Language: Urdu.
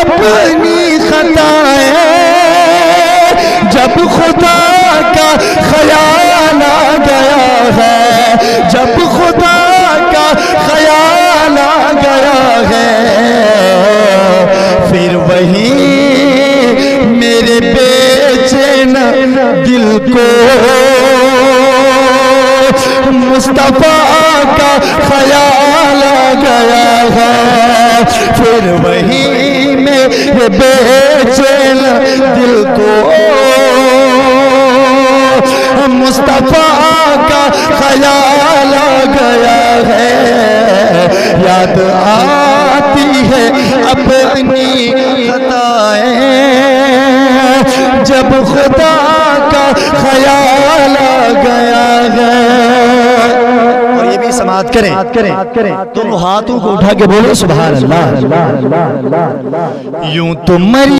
اپنی خطائیں جب خدا کا خیال آ گیا ہے، جب خدا کا خیال آ گیا ہے، پھر وہی میرے بے چین دل کو مصطفیٰ کا خیال آ گیا ہے۔ پھر وہی بے چین دل کو۔ مصطفیٰ کا خیال آ گیا ہے۔ یاد آتی ہے اپنی خطائیں۔ جب خدا کا خیال بات کریں تم ہاتھوں کو اٹھا کے بولو سبحان اللہ۔ یوں تو مری